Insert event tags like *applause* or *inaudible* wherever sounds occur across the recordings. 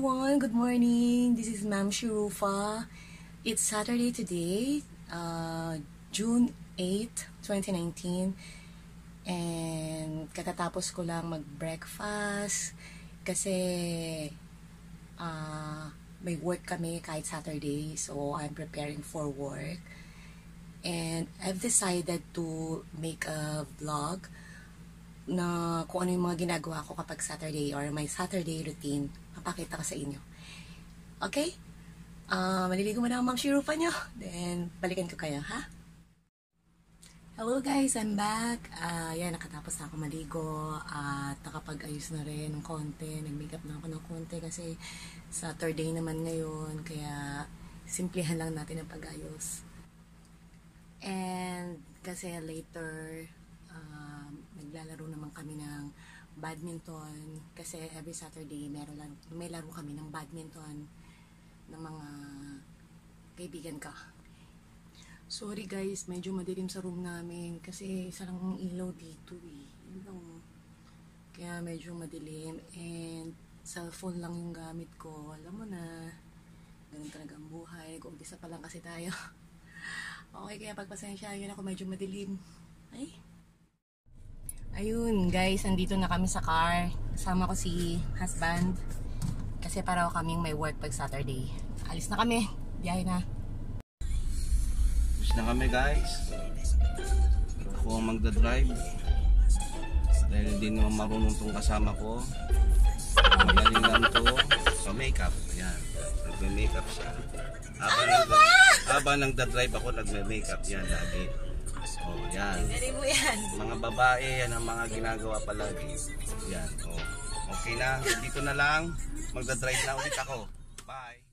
everyone, good morning. This is Ma'am Shirufa. It's Saturday today, uh, June 8, 2019. And katatapos ko lang mag-breakfast kasi uh, may work kami kahit Saturday. So, I'm preparing for work. And I've decided to make a vlog na kung ano yung mga ginagawa ko kapag Saturday or my Saturday routine. Papakita ko sa inyo. Okay? Uh, maliligo muna ang Ma'am Shirupa nyo. Then, balikan ko kayo, ha? Hello guys, I'm back. Uh, yan, nakatapos na ako maligo at nakapag-ayos na rin ng konti. Nag-makeup na ako ng konti kasi Saturday naman ngayon. Kaya, simplihan lang natin ang pag-ayos. And, kasi later, um, naglalaro naman kami ng badminton kasi every Saturday meron lang, may laro kami ng badminton ng mga kaibigan ka. Sorry guys, medyo madilim sa room namin kasi isa lang ang ilaw dito eh. Ilaw. Kaya medyo madilim and cellphone lang yung gamit ko. Alam mo na, ganun talaga ang buhay. Nag-umpisa pa lang kasi tayo. *laughs* okay, kaya pagpasensya yun ako medyo madilim. Ay, Ayun, guys, andito na kami sa car. Kasama ko si husband. Kasi para kaming may work pag Saturday. Alis na kami. Biyahe na. Alis na kami, guys. Ako ang magdadrive. Dahil hindi naman marunong tong kasama ko. Magaling lang to sa makeup. Ayan. Nagme-makeup siya. Habang, ano nagda- habang nagdadrive ako, nagme-makeup yan lagi. Oh, yan. Ready mo yan. Mga babae, yan ang mga ginagawa palagi. Yan, oh. Okay na, dito na lang. Magdadrive na ulit ako. Bye.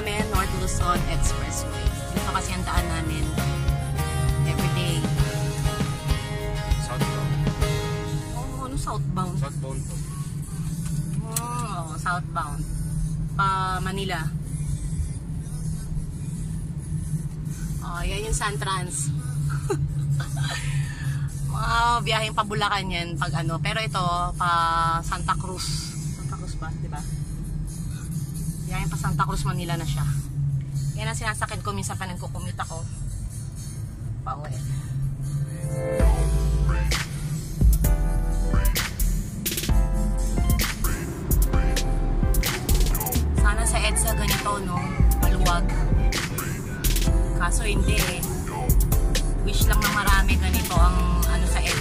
Kami, North Luzon Expressway. Dito kasi ang daan namin everyday. Southbound. Oh, ano southbound? Southbound to. Oh, southbound. Pa Manila. Oh, yan yung Santrans. Mga *laughs* biyaheng pa Bulacan yan pag ano. Pero ito, pa Santa Cruz. Santa Cruz ba? Di Biyaheng pa Santa Cruz, Manila na siya. Yan ang sinasakit ko minsan pa nagkukumute ako. Pauwi. Sana sa EDSA ganito, no? Maluwag. Kaso hindi eh. Wish lang na marami ganito ang ano sa EDSA.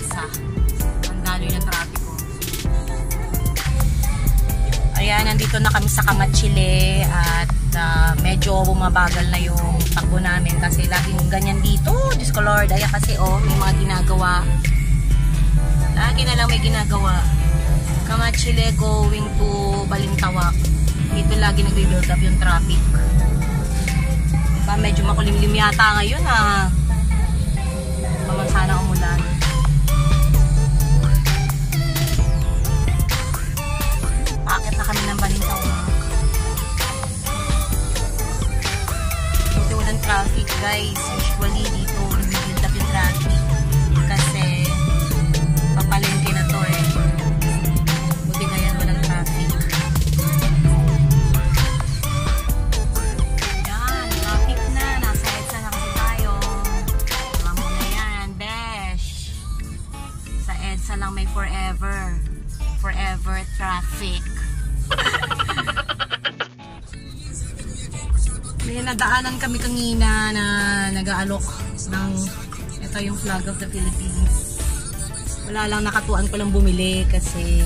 Nandito na kami sa Kamachile at ah, medyo bumabagal na yung takbo namin kasi laging ganyan dito. Diyos ko Lord, ayan kasi oh, may mga ginagawa. Lagi na lang may ginagawa. Kamachile going to Balintawak. Dito lagi nagbe-build up yung traffic. Diba, medyo makulimlim yata ngayon ah. Paman sana umulan. Sa EDSA lang may forever. Forever traffic. *laughs* May nadaanan kami kanina na nag-aalok ng ito yung flag of the Philippines. Wala lang nakatuan ko lang bumili kasi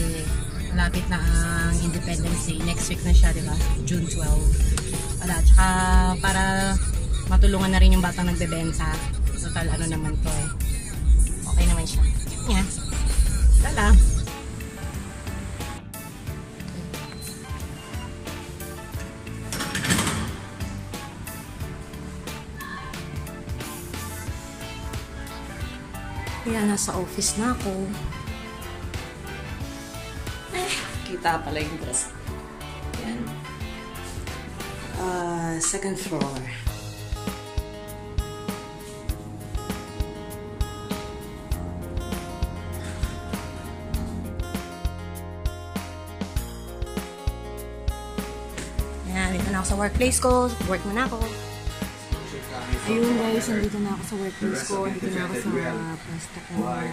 malapit na ang Independence Day. Next week na siya, di ba? June 12. Wala. Tsaka para matulungan na rin yung batang nagbebenta. Total ano naman to eh. Nasa office na ako. Eh, kita pala yung dress. Yan. Uh, second floor. Yan, dito na ako sa workplace ko. Work muna ako. Ayun guys, nandito na ako sa workplace ko. Dito na ako sa pwesto ko. Uh.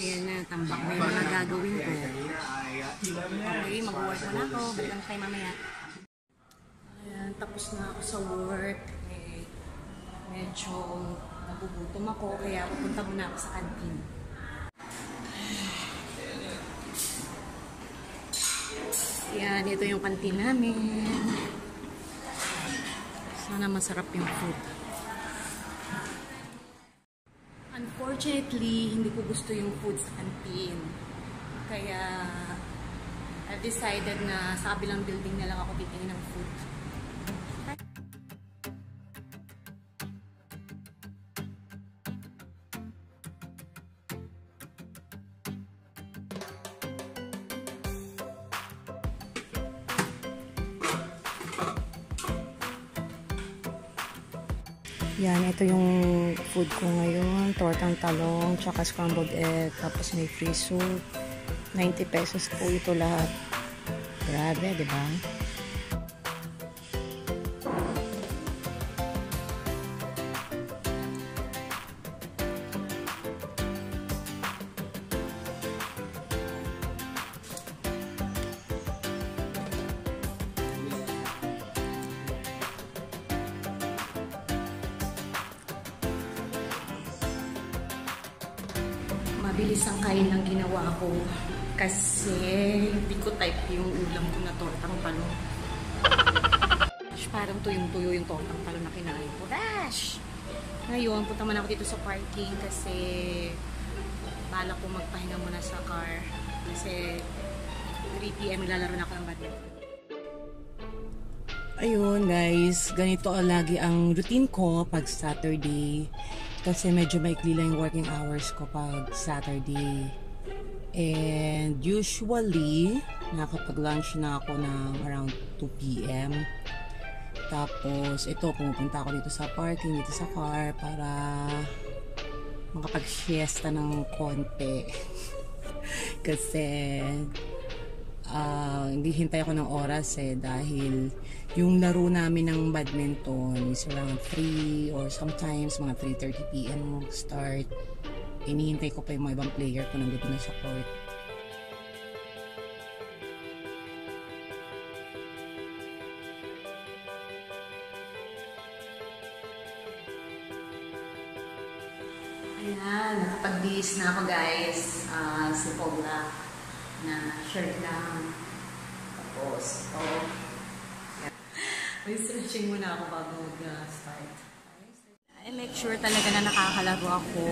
Ayan na, tambak na yung mga gagawin ko. Okay, mag-work muna ako. Biglang tayo mamaya. Ayan, tapos na ako sa work. Eh, medyo nagugutom ako, kaya pupunta muna ako sa canteen. Ayan, ito yung canteen namin. Sana masarap yung food. Unfortunately, hindi ko gusto yung food sa canteen. Kaya, I've decided na sa kabilang building na lang ako titingin ng food. Yan, ito yung food ko ngayon. Tortang talong, tsaka scrambled egg, tapos may free soup. 90 pesos po ito lahat. Grabe, di ba? Mabilis ang kain ng ginawa ko kasi hindi ko type yung ulam ko na tortang. Gosh, parang tuyong-tuyo yung tortang talong na kinain ko. Gosh! Ngayon, punta man ako dito sa parking kasi bala ko magpahinga muna sa car kasi 3pm lalaro na ako ng badminton. Ayun guys, ganito lagi ang routine ko pag Saturday. Kasi medyo maikli lang yung working hours ko pag Saturday. And usually, nakapag-lunch na ako ng around 2 p.m. Tapos, ito, pumupunta ako dito sa parking, dito sa car para makapag-siesta ng konti. *laughs* Kasi, uh, hindi hintay ako ng oras eh dahil yung laro namin ng badminton is around 3 or sometimes mga 3.30pm start. Inihintay ko pa yung mga ibang player ko nandito na sa court. Ayan, nakapag-bihis na ako guys. Uh, si Paula na shirt lang. Tapos, oh, may stretching muna ako bago mag-start. I make sure talaga na nakakalaro ako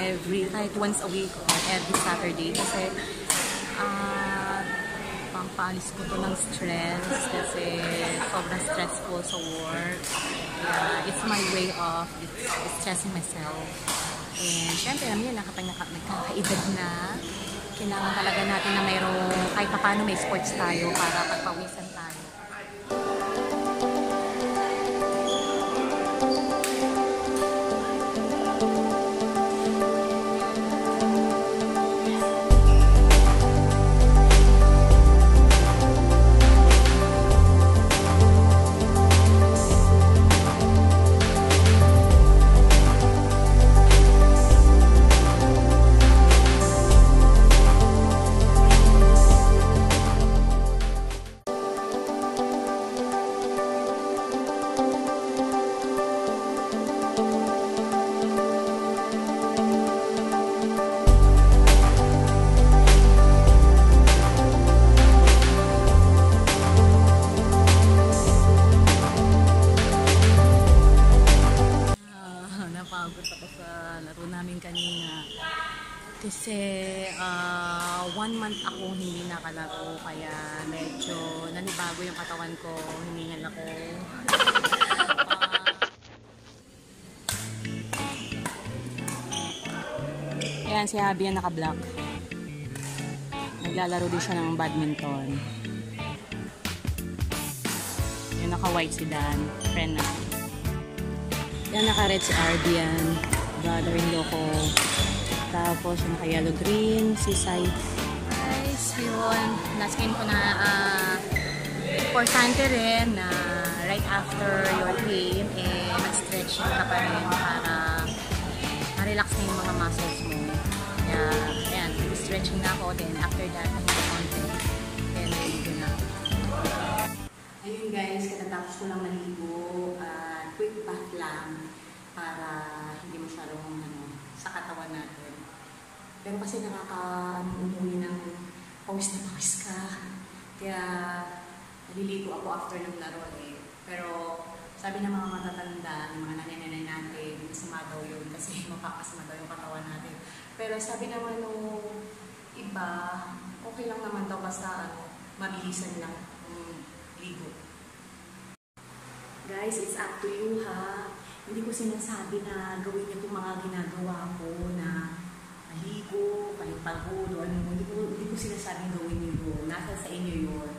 every, kahit once a week or every Saturday. Kasi, uh, pampalis ko to ng stress kasi sobrang stressful sa work. Yeah, it's my way of it's, it's stressing myself. And syempre, alam niyo, nakapag nagkakaedad na, kailangan talaga natin na mayroong kahit pa paano may sports tayo para pagpawisan Kasi ah, one month akong hindi nakalaro kaya medyo nanibago yung katawan ko, hiningal ako. Ah. Ayan si Abby ang naka-block. Naglalaro din siya ng badminton. Yung naka-white si Dan, friend na. Yan naka-red si Arbian, brother-in-law ko. Tapos yung naka-yellow green, si Sai. Guys, yun. Naskin ko na ah, importante rin na right after your game, eh, mag-stretching ka pa rin para ma-relax na yung mga muscles mo. Kaya, ayan, stretching na ako. Then, after that, konti. Then, naligo na. Ayun guys, katatapos ko lang maligo. at quick bath lang para hindi masyadong ano, sa katawan natin. Pero kasi nakaka-umuwi ng pawis na pawis ka. Kaya naliligo ako after ng laro eh. Pero sabi ng mga matatanda, ng mga nanay-nanay natin, masama daw yun kasi *laughs* mapapasama daw yung katawan natin. Pero sabi naman nung iba, okay lang naman daw basta ano, mabilisan lang yung ligo. Guys, it's up to you ha. Hindi ko sinasabi na gawin niyo itong mga ginagawa ko na maligo, kayo pagod, o ano. Hindi ko, hindi ko sinasabing gawin niyo yun. Nasa sa inyo yun.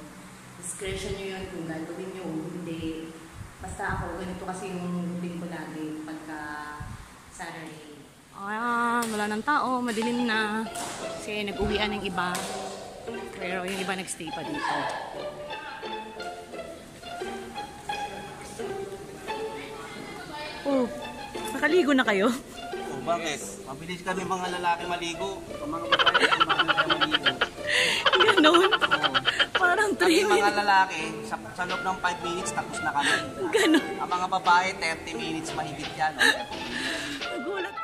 Discretion niyo yun kung gagawin niyo o hindi. Basta ako, ganito kasi yung routine ko lagi pagka Saturday. Ayan, wala ng tao, madilim na. Kasi nag-uwian ng iba. Pero yung iba nagstay pa dito. Oh, nakaligo na kayo? Bakit? Mabilis kami mga lalaki maligo. Ang mga babae, mga lalaki maligo. Ganon. Oo. Parang 3 Kami mga minutes. lalaki, sa, sa loob ng 5 minutes, tapos na kami. Ganon. Ang mga babae, 30 minutes mahigit yan. O. Nagulat.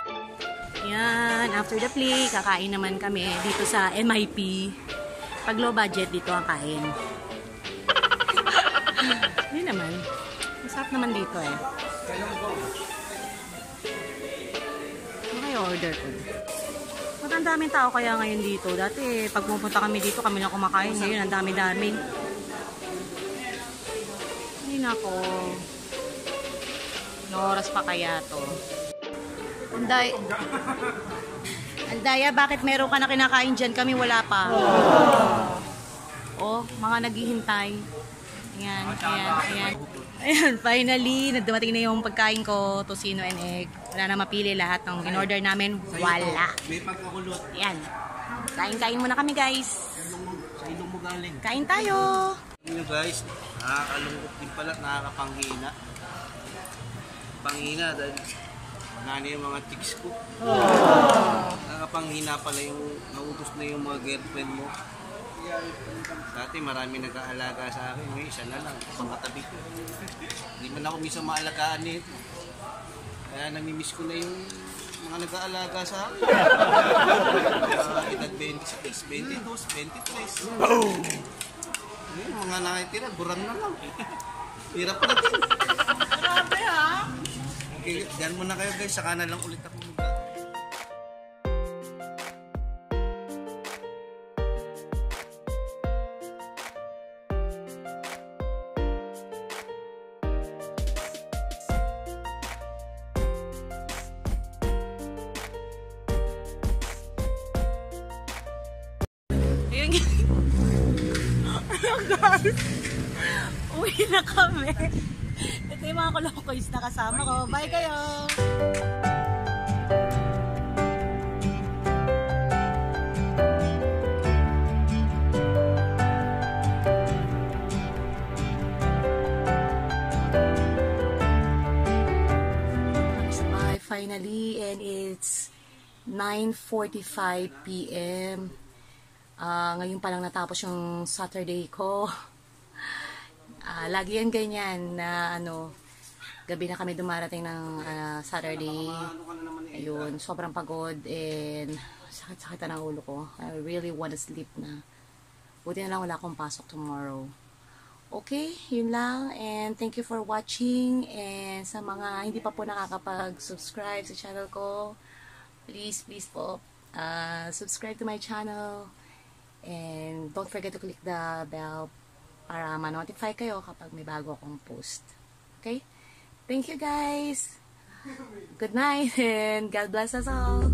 Yan, after the play, kakain naman kami dito sa MIP. Pag low budget, dito ang kain. *laughs* Hindi naman. Masarap naman dito eh. Ano kayo order ko? Ba't ang daming tao kaya ngayon dito? Dati, pag pupunta kami dito, kami lang kumakain. Ngayon, ang dami-dami. Ay, nako. No oras pa kaya to? Anday. Andaya, bakit meron ka na kinakain dyan? Kami wala pa. Oh, mga naghihintay. Ayan, ayan, ayan. Ayan, finally, dumating na yung pagkain ko, tocino and egg. Wala na mapili lahat ng in-order namin. Wala. May pagkakulot. Ayan. Kain-kain muna kami, guys. Sa ilong mo galing. Kain tayo. Yun guys, nakakalungkot din pala, nakakapanghina. Panghina dahil nani yung mga chicks ko. Nakakapanghina pala yung naubos na yung mga girlfriend mo. Dati marami nag-aalaga sa akin, ngayon isa na lang, pangkatabi ko. Hindi man ako minsan maalagaan nito. Kaya namimiss ko na yung mga nag-aalaga sa akin. Mga edad 26, 22, 23. Ayun, mga nakitira, burang na lang. Hirap na din. Grabe ha. Okay, dyan muna kayo guys, saka na lang ulit ako mag- Ayun guys. *laughs* Uwi na kami. Ito yung mga kolokoys na kasama ko. Bye kayo! Finally and it's 9.45 p.m. Ah, ngayon pa lang natapos yung Saturday ko. *laughs* Ah, lagi yan ganyan na ano, gabi na kami dumarating ng ah, Saturday. Ayun, sobrang pagod and sakit-sakit na ulo ko. I really want to sleep na. Buti na lang wala akong pasok tomorrow. Okay, yun lang. And thank you for watching. And sa mga hindi pa po nakakapag-subscribe sa channel ko, please, please po, uh, subscribe to my channel. And don't forget to click the bell para ma-notify kayo kapag may bago akong post. Okay? Thank you guys! Good night *laughs* and God bless us all!